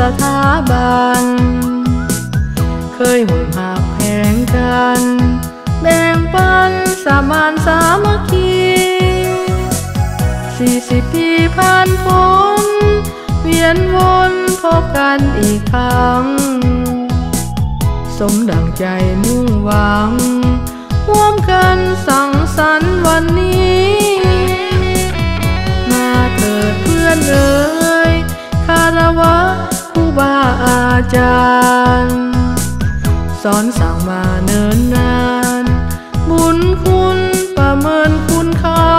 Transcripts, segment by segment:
สถาบัน เคยห่วงหากแพงกัน แบ่งปันสามานสามัคคีสี่สิบปีผ่านพ้น เวียนวนพบกันอีกครั้ง สมดังใจมุ่งหวังร่วมกันสังสรรค์วันนี้ จารย์ สอนสั่งมาเนินนาน บุญคุณประเมินคุณเขา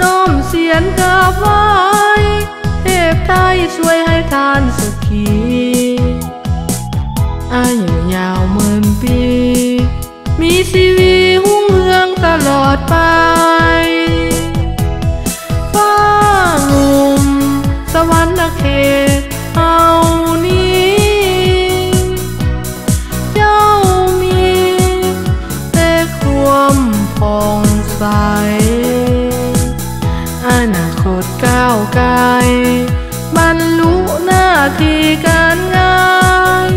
น้อมเสียนกราบไหว้เทพไทยช่วยให้ทานสุขีอายุยาว หน้าที่การงาน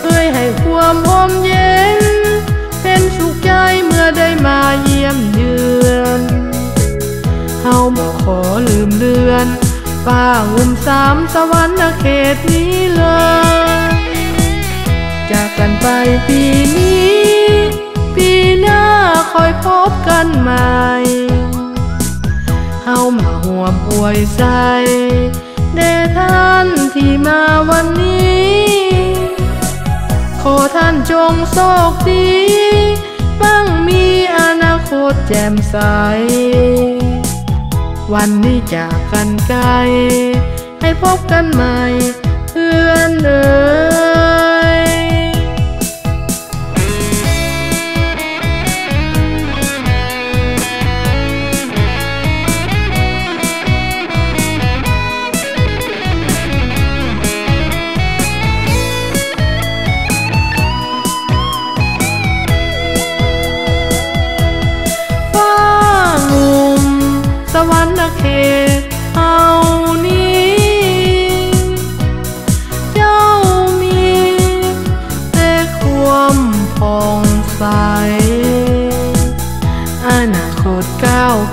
เคยให้ความอมเย็น เป็นสุขใจเมื่อได้มาเยี่ยมเยือนเฮาบ่ขอลืมเลือนป้าอุ่มสามสวรรค์เขตนี้เลย จากกันไปปีนี้ ปีหน้าคอยพบกันใหม่เฮามาห่วมอวยใจ เดท่านที่มาวันนี้ ขอท่านจงโชคดีบ้างมีอนาคตแจ่มใส วันนี้จากกันไกล ให้พบกันใหม่เพื่อนเอ๋ย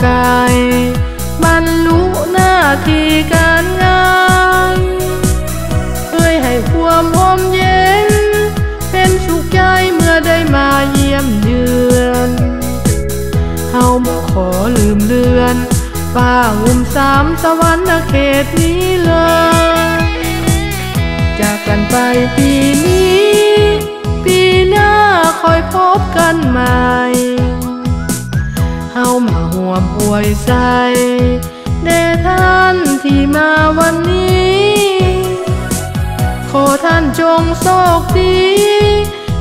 ไกลบรรลุหน้าที่การงานเคยให้ความอมเย็น เป็นสุขใจเมื่อได้มาเยี่ยมเยือนเฮาบ่ขอลืมเลือนป้าอุ่มสามสวรรค์เขตนี้เลย จากกันไปปีนี้ ปีหน้าคอยพบกันใหม่ วมอวยใจเดท่านที่มาวันนี้ ขอท่านจงโชคดี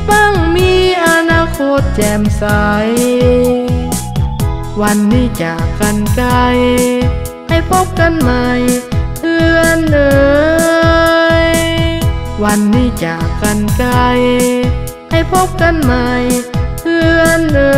บ้างมีอนาคตแจ่มใส วันนี้จากกันไกล ให้พบกันใหม่เพื่อนเอ๋ยวันนี้จากกันไกล ให้พบกันใหม่เพื่อนเอ๋